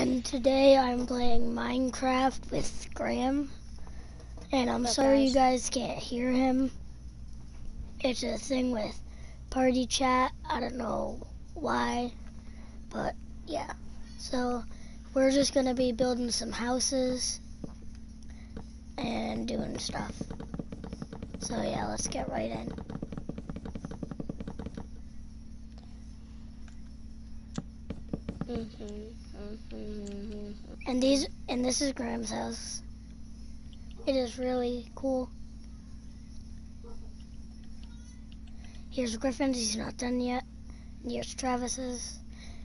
and today I'm playing Minecraft with Graham. And I'm up, sorry you guys? guys can't hear him. It's a thing with party chat. I don't know why, but yeah. So we're just gonna be building some houses and doing stuff. So yeah, let's get right in. Mm-hmm. Mm-hmm. And these and this is Graham's house. It is really cool. Here's Griffin's, he's not done yet. And Here's Travis's.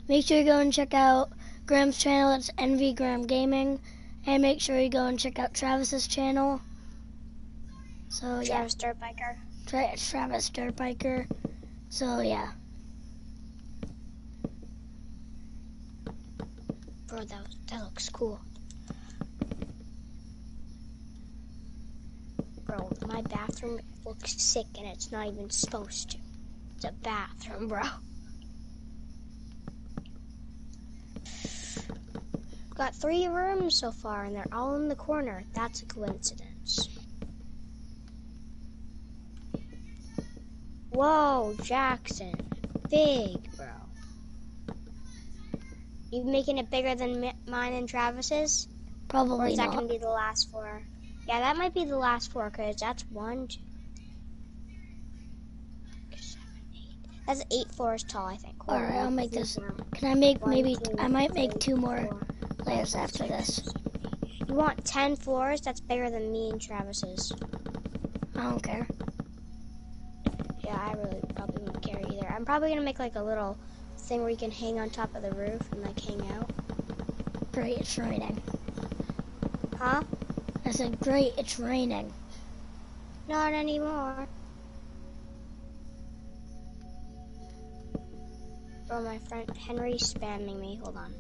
Make sure you go and check out Graham's channel, it's NV Graham Gaming. And make sure you go and check out Travis's channel. So yeah, Travis Dirt Biker. Tra- Travis Dirt Biker. So yeah. Bro, that, that looks cool. Bro, my bathroom looks sick and it's not even supposed to. It's a bathroom, bro. Got three rooms so far and they're all in the corner. That's a coincidence. Whoa, Jackson. Big. You making it bigger than mine and Travis's? Or Probably is that not. to be the last four? Yeah, that might be the last four because that's one, two, six, seven, eight. That's eight floors tall, I think. Alright, I'll make this. Can I make one, maybe two, I might make two more four. layers after this. You want ten floors? That's bigger than me and Travis's. I don't care. Yeah, I really probably won't care either. I'm probably gonna make like a little thing where you can hang on top of the roof and like hang out. Great, it's raining. Huh? I said, great, it's raining. Not anymore. Bro, my friend Henry's spamming me. Hold on.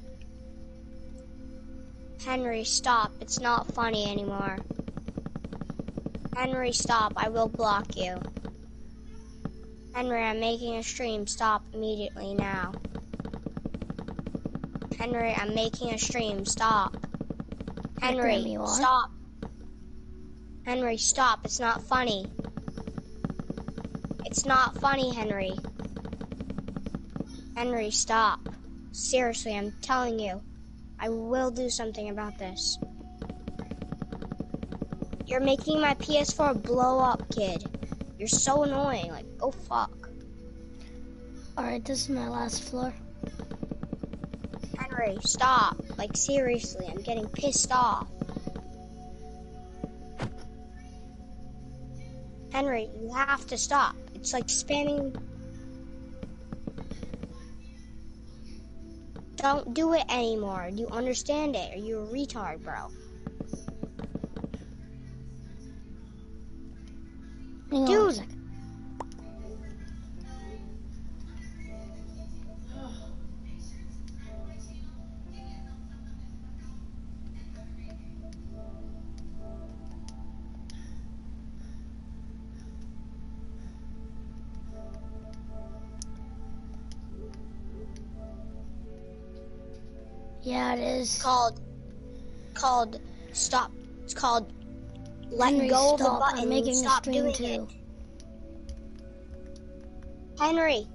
Henry, stop. It's not funny anymore. Henry, stop. I will block you. Henry, I'm making a stream. Stop immediately now. Henry, I'm making a stream. Stop. Henry, Graham, you are? stop. Henry, stop. It's not funny. It's not funny, Henry. Henry, stop. Seriously, I'm telling you. I will do something about this. You're making my PS4 blow up, kid. You're so annoying. Like, go fuck. Alright, this is my last floor. Henry, stop. Like, seriously, I'm getting pissed off. Henry, you have to stop. It's like spamming. Don't do it anymore. Do you understand it? Are you a retard, bro? On Dude. Yeah, It's called called stop. It's called let Henry, go of the button I'm and making a stop doing too. it. Henry,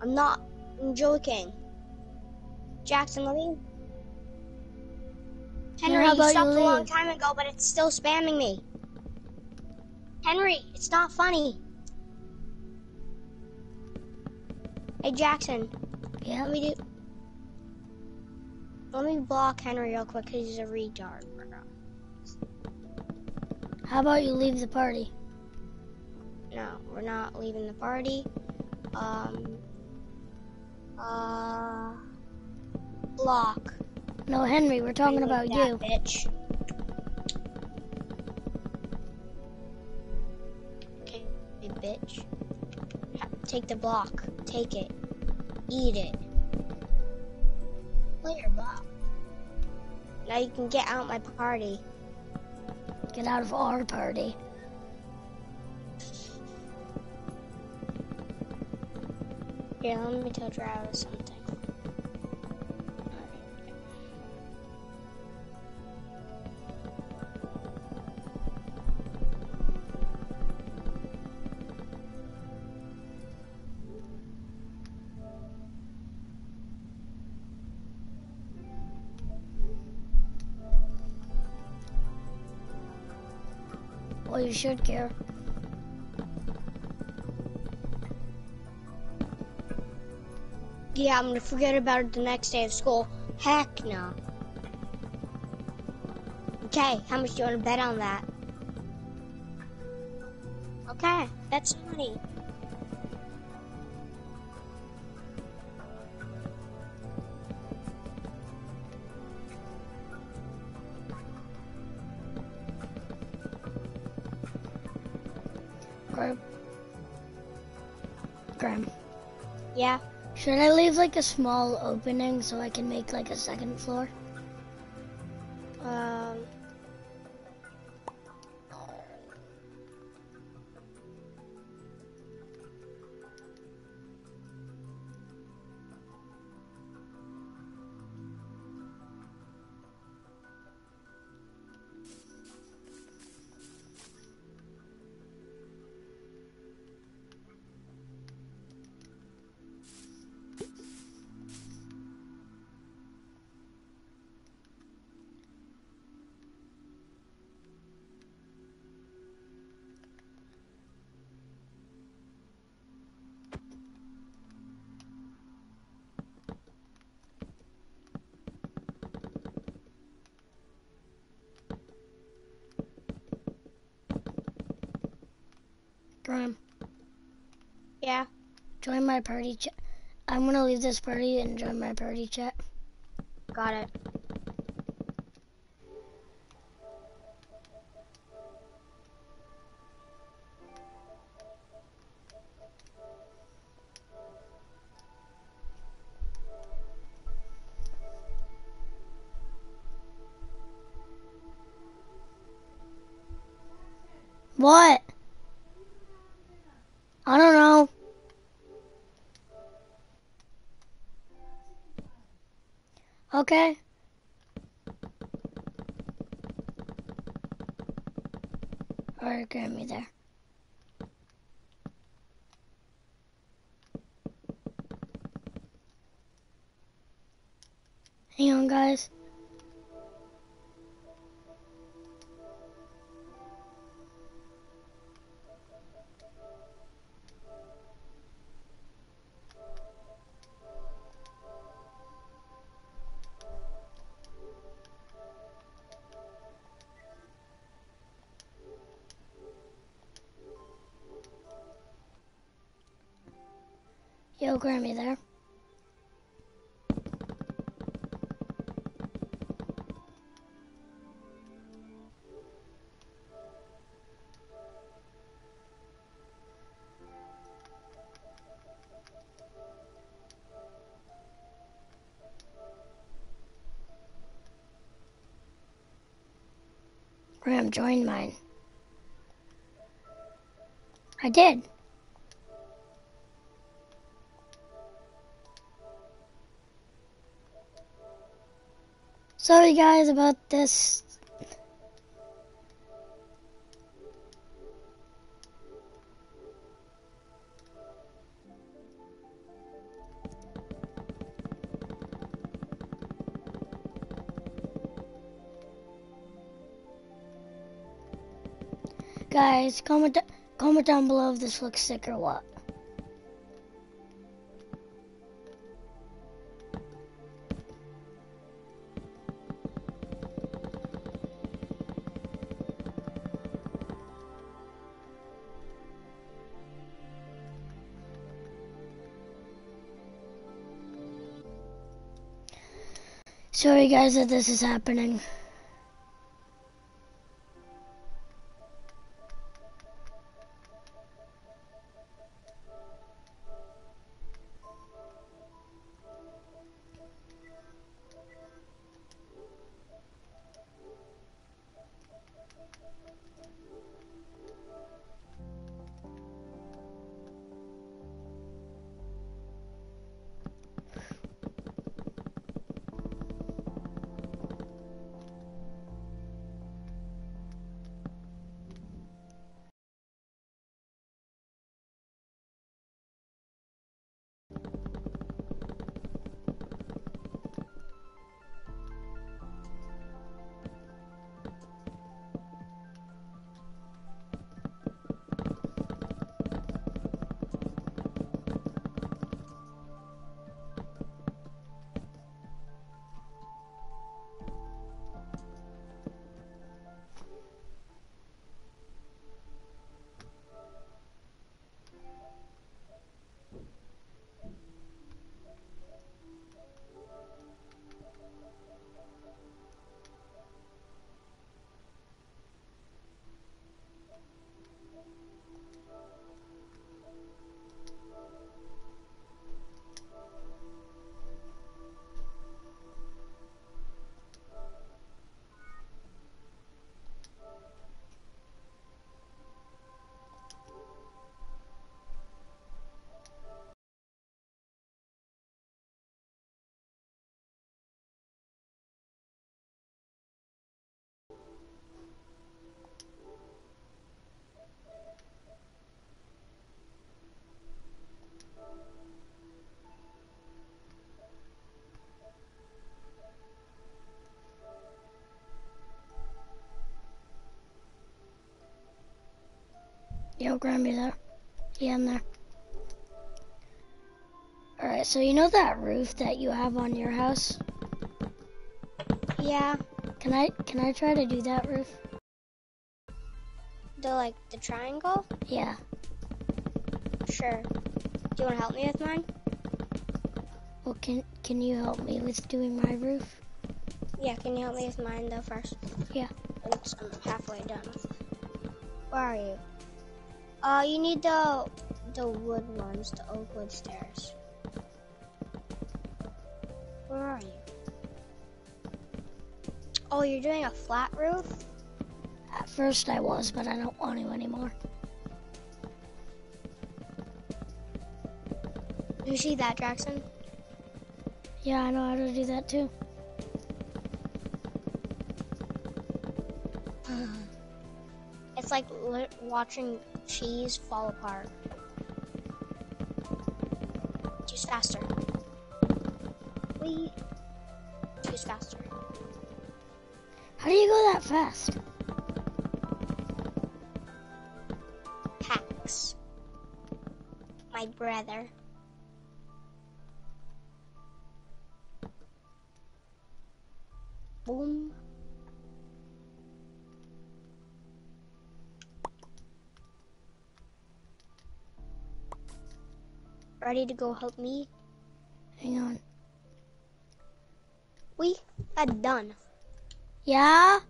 I'm not. I'm joking. Jackson, let me. Henry, you about you stopped a long time ago, but it's still spamming me. Henry, it's not funny. Hey Jackson, Yeah. let me do. Let me block Henry real quick because he's a retard. How about you leave the party? No, we're not leaving the party. Um. Uh. Block. No, Henry, we're talking about that, you. bitch. Okay, bitch. Take the block. Take it. Eat it. Play your block. Now you can get out my party. Get out of our party. Here, let me tell Travis something. You should care. Yeah, I'm gonna forget about it the next day of school. Heck no. Okay, how much do you want to bet on that? Okay, that's 20. Graham. Graham. Yeah. Should I leave like a small opening so I can make like a second floor? Yeah. join my party chat. I'm gonna leave this party and join my party chat. Got it. What? Okay. Alright, grab me there. Grammy there. Graham joined mine. I did. Sorry guys about this. Guys, comment comment down below if this looks sick or what. Sorry guys that this is happening. Yo, grab me there. Yeah, I'm there. Alright, so you know that roof that you have on your house? Yeah, Can I can I try to do that roof? the like the triangle. Yeah. Sure. Do you want to help me with mine? Well, can can you help me with doing my roof? Yeah. Can you help me with mine though first? Yeah. I'm halfway done. Where are you? Uh, you need the the wood ones, the oak wood stairs. Where are you? Oh, you're doing a flat roof? At first I was, but I don't want to anymore. You see that, Jackson? Yeah, I know how to do that too. It's like watching cheese fall apart. Choose faster. We choose faster. How do you go that fast? Pax. My brother. Ready to go help me? Hang on. We are done. Yeah?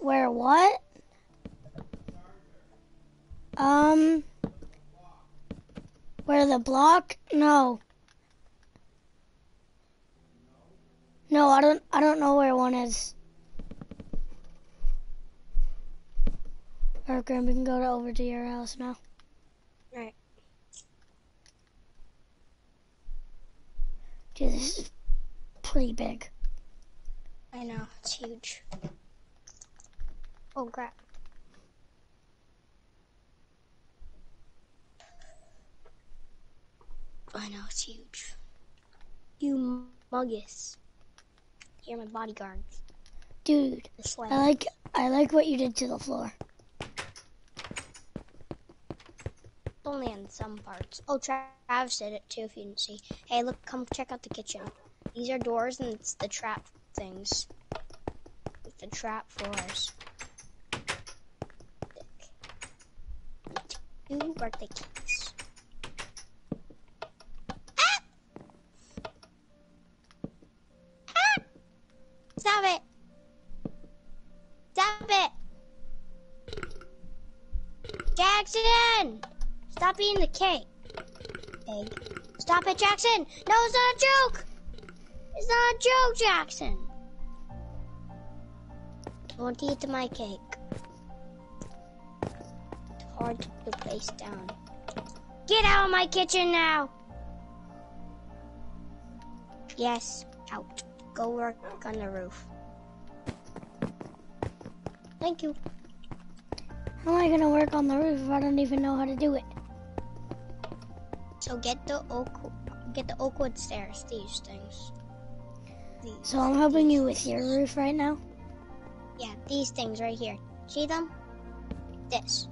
Where what? Um Where the block? No. No, I don't I don't know where one is. Alright, Graham, we can go to, over to your house now. Right. Dude, this is pretty big. I know, it's huge. Oh crap. I know, it's huge. Humongous. You're my bodyguard. Dude, I like I like what you did to the floor. Only in some parts. Oh, Travis did it too, if you didn't see. Hey, look, come check out the kitchen. These are doors and it's the trap things. With the trap floors. Two birthday cakes. Ah! Ah! Stop it! Stop it! Jackson! Stop eating the cake. Egg. Stop it, Jackson! No, it's not a joke! It's not a joke, Jackson! Don't eat my cake. It's hard to place down. Get out of my kitchen now! Yes, out. Go work on the roof. Thank you. How am I gonna work on the roof if I don't even know how to do it? So get the oak, get the oakwood stairs. These things. These. So I'm helping you with your roof right now. Yeah, these things right here. See them? This.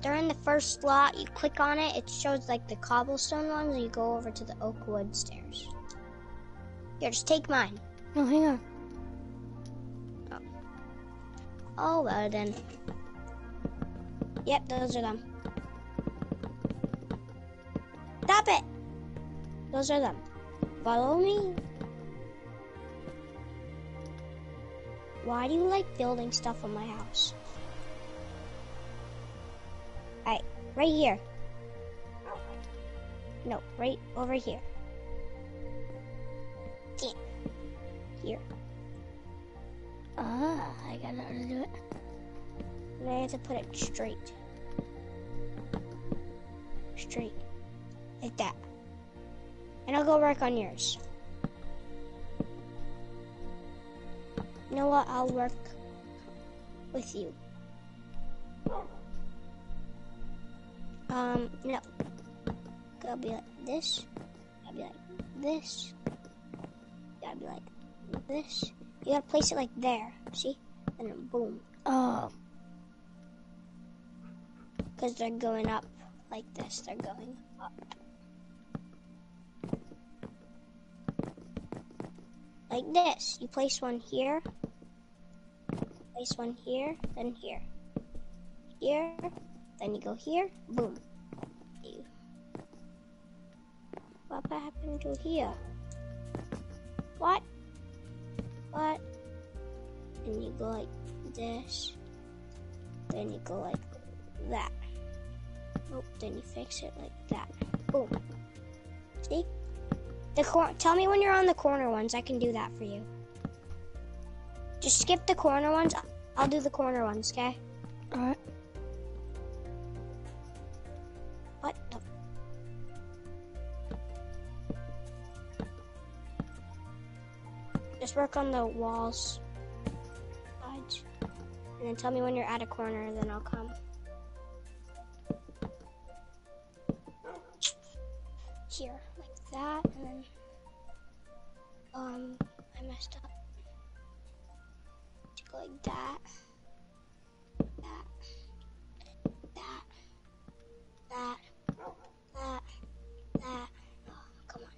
They're in the first slot. You click on it, it shows like the cobblestone ones, and you go over to the oak wood stairs. Here, just take mine. No, hang on. Oh, well then. Yep, those are them. Stop it! Those are them. Follow me. Why do you like building stuff on my house? Alright, right here. No, right over here. Here. Ah, I gotta do it. And I have to put it straight. Straight. Like that. And I'll go work on yours. You know what? I'll work with you. Um, no. I'll be like this. I'll be like this. Gotta be like this. You gotta place it like there. See? And then boom. Oh, Because they're going up like this. They're going up. Like this. You place one here. Place one here, then here. Here, then you go here. Boom. What happened to here? What? What? And you go like this. Then you go like that. Nope, then you fix it like that. Oh, See? The cor- tell me when you're on the corner ones. I can do that for you. Just skip the corner ones. I'll do the corner ones, okay? alright. What the? Just work on the walls. sides. And then tell me when you're at a corner, then I'll come. Here, like that, and then. Um, I messed up. To go like that. That. That. That. That. That. Oh, come on.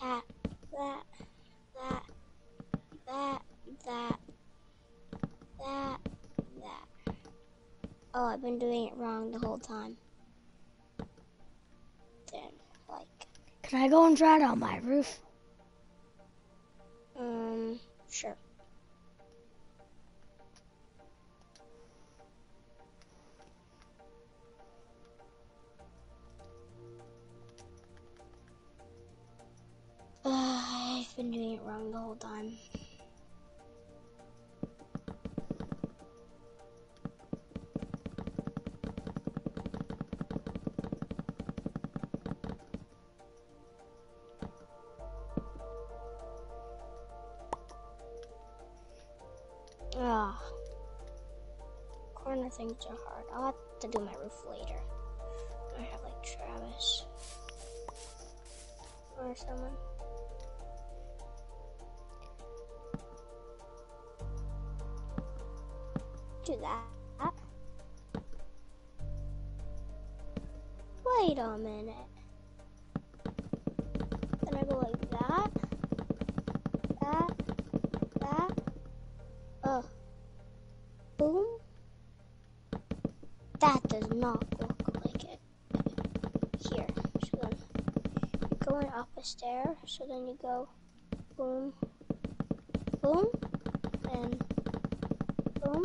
That. That. That. That. That. That. That. Oh, I've been doing it wrong the whole time. Like, Can I go and try it on my roof? um, sure. Uh, I've been doing it wrong the whole time. Ah. Corner things are hard. I'll have to do my roof later. I have like Travis or someone. Do that. Wait a minute. Going up a stair. So then you go boom, boom, and boom.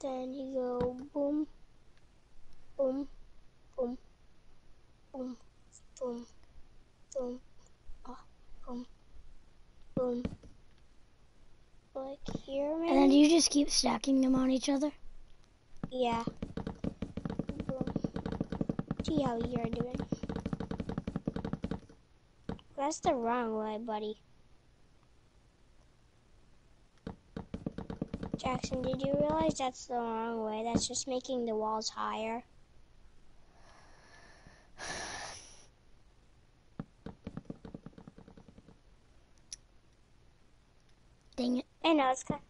Then you go boom, boom, boom, boom, boom, boom, oh, boom, boom. Like here, maybe? And then you just keep stacking them on each other? Yeah. See how you're doing. That's the wrong way, buddy. Jackson, did you realize that's the wrong way? That's just making the walls higher. Dang it. I know it's kind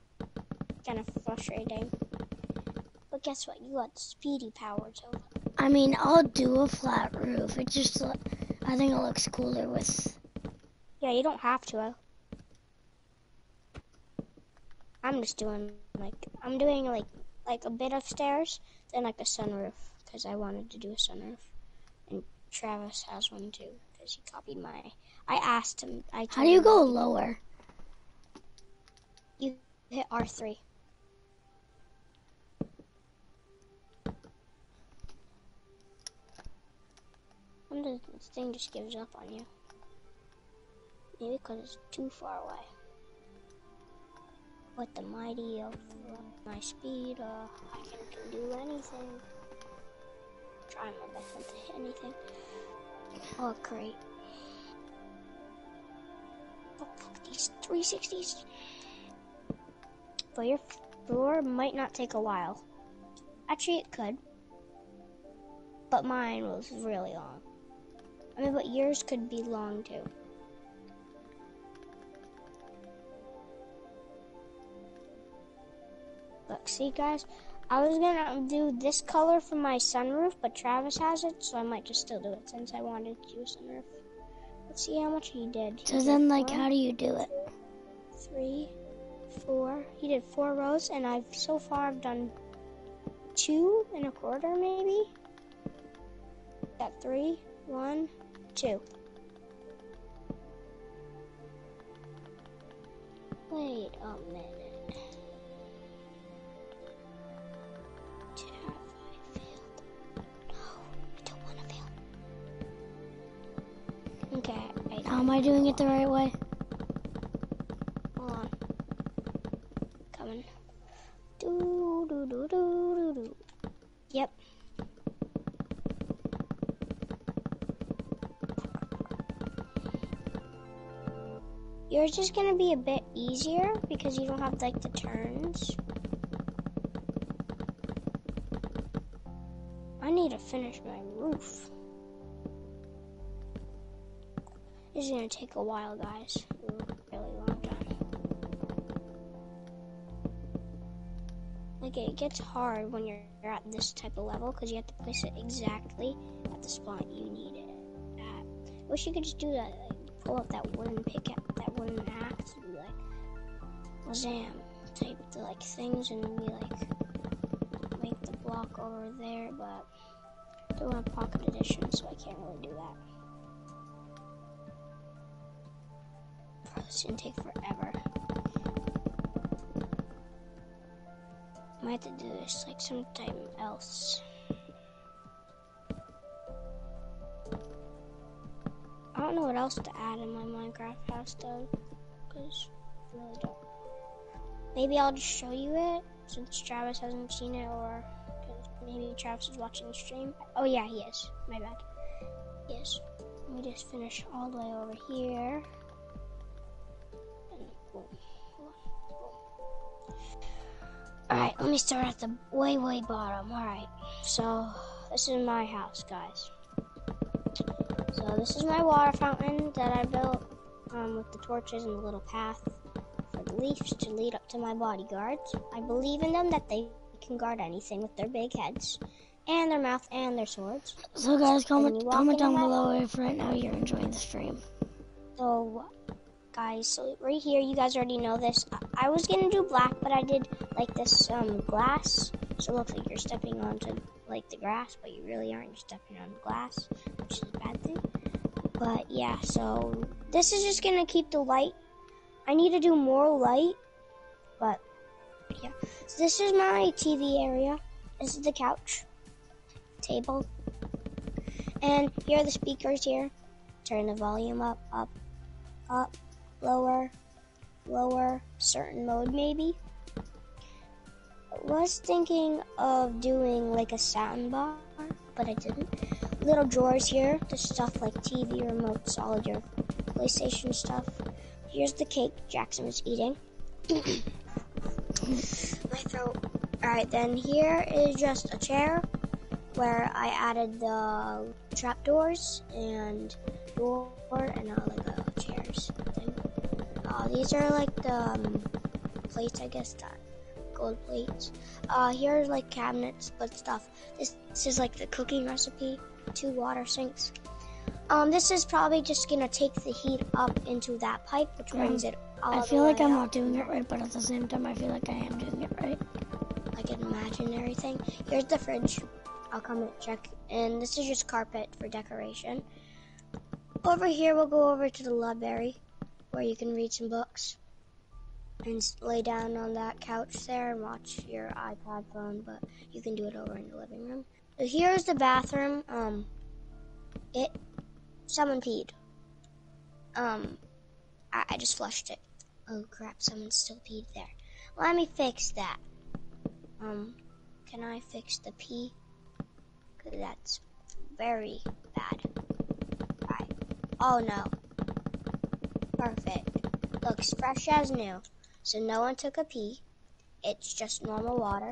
kind of frustrating. But guess what? You got speedy powers over. I mean, I'll do a flat roof. It just, I think it looks cooler with. Yeah, you don't have to. I'm just doing like I'm doing like like a bit of stairs, then like a sunroof because I wanted to do a sunroof, and Travis has one too because he copied my. I asked him. I How do you him go lower? You hit R three. If this thing just gives up on you. Maybe because it's too far away. With the mighty of uh, my speed, uh, I can, do anything. Try my best to hit anything. Oh, great. Oh, these 360s. But your floor might not take a while. Actually, it could. But mine was really long. I mean, but yours could be long too. Look, see guys, I was gonna do this color for my sunroof, but Travis has it, so I might just still do it since I wanted to do sunroof. Let's see how much he did. He So did then, like, how do you do it? three, four. He did four rows, and I've so far I've done two and a quarter, maybe. Got three, one, two. Wait a minute. Have I failed? No, I don't want to fail. Okay, How am I doing it the right way? Hold on. Coming. Do do do do. Yours is gonna be a bit easier because you don't have like the turns. I need to finish my roof. This is gonna take a while, guys. Really long time. Like it gets hard when you're at this type of level because you have to place it exactly at the spot you need it at. Wish you could just do that. Like, pull up that wooden pick up that wooden axe and be like, Wazam! Type the like things and be like, make the block over there, but I don't pocket edition, so I can't really do that. Is gonna take forever. Might have to do this like sometime else. Don't know what else to add in my Minecraft house though, because I really don't. Maybe I'll just show you it since Travis hasn't seen it, or maybe Travis is watching the stream. Oh yeah, he is. My bad. Yes. Let me just finish all the way over here. Alright, let me start at the way, way bottom. Alright, so this is my house, guys. So this is my water fountain that I built um, with the torches and the little path for the leaves to lead up to my bodyguards. I believe in them that they can guard anything with their big heads and their mouth and their swords. So, guys, comment, comment down below if right now you're enjoying the stream. So, guys, so right here, you guys already know this. I, I was gonna do black, but I did like this um, glass, so it looks like you're stepping onto like the grass, but you really aren't. You're stepping on the glass, is a bad thing. But yeah, so this is just gonna keep the light. I need to do more light, but yeah. So this is my TV area. This is the couch, table, and here are the speakers here. Turn the volume up, up, up, lower, lower, certain mode maybe. Was thinking of doing like a sound bar, but I didn't. Little drawers here to stuff like TV remotes, all of your PlayStation stuff. Here's the cake Jackson was eating. My throat. Alright, then here is just a chair where I added the trapdoors and door and uh, like a chairs thing. Uh, these are like the um, plates, I guess, that gold plates. Uh, here's like cabinets, but stuff. This, this is like the cooking recipe. Two water sinks. Um, this is probably just gonna take the heat up into that pipe, which brings it. All I feel like I'm not doing it right, but at the same time, I feel like I am doing it right. like an imaginary thing. Here's the fridge. I'll come and check. And this is just carpet for decoration. Over here, we'll go over to the library where you can read some books and lay down on that couch there and watch your iPad phone, but you can do it over in the living room. So here's the bathroom. Um, it, someone peed. Um, I, I just flushed it. Oh crap, someone still peed there. Let me fix that. Um, can I fix the P? Cause that's very bad. Alright. Oh no. Perfect. Looks fresh as new. So no one took a pee. It's just normal water.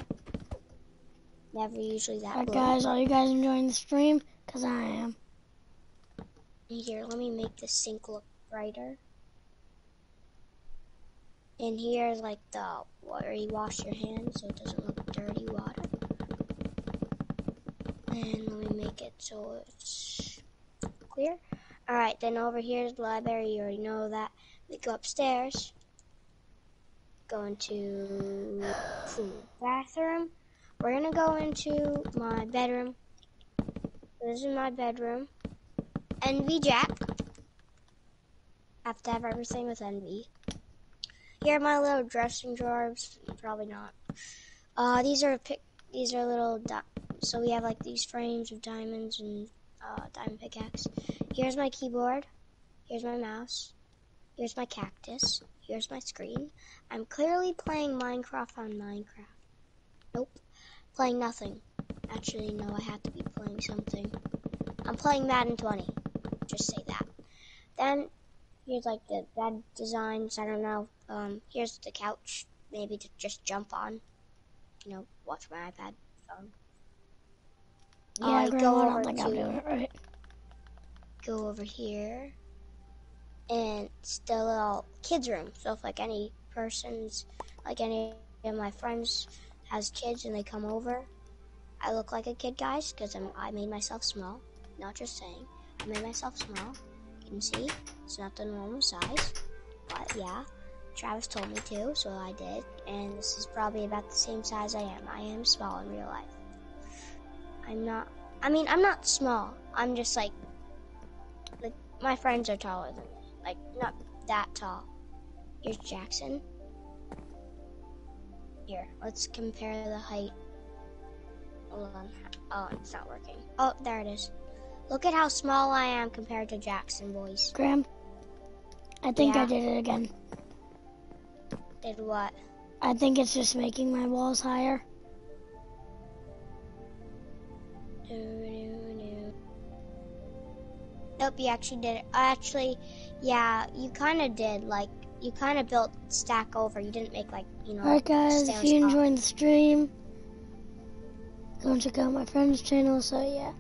Never usually that Alright, guys, are you guys enjoying the stream? Because I am. Here, let me make the sink look brighter. And here's like the where you wash your hands so it doesn't look dirty water. And let me make it so it's clear. Alright, then over here is the library. You already know that. We go upstairs. Go into the bathroom. We're gonna go into my bedroom. This is my bedroom. Envy Jack. Have to have everything with envy. Here are my little dressing drawers. Probably not. Uh, these are pick. These are little. so we have like these frames of diamonds and uh, diamond pickaxe. Here's my keyboard. Here's my mouse. Here's my cactus. Here's my screen. I'm clearly playing Minecraft on Minecraft. Nope. Playing nothing. Actually, no, I have to be playing something. I'm playing Madden 20. Just say that. Then, here's like the bed designs. I don't know. Um, here's the couch. Maybe to just jump on. You know, watch my iPad phone. Yeah, uh, go over to, I'm doing it right. Go over here. And it's the little kids room. So if like any person's, like any of my friends has kids and they come over, I look like a kid, guys, because I made myself small. Not just saying. I made myself small. You can see it's not the normal size. But yeah, Travis told me to, so I did. And this is probably about the same size I am. I am small in real life. I'm not, I mean, I'm not small. I'm just like, like, my friends are taller than me. Like, not that tall. Here's Jackson. Here, let's compare the height. Hold on. Oh, it's not working. Oh, there it is. Look at how small I am compared to Jackson, boys. Graham, I think yeah. I did it again. Did what? I think it's just making my walls higher. Nope, you actually did it. Actually, yeah, you kind of did. Like, you kind of built stack over. You didn't make, like, you know. Alright, guys, if you enjoyed the stream, go and check out my friend's channel. So, yeah.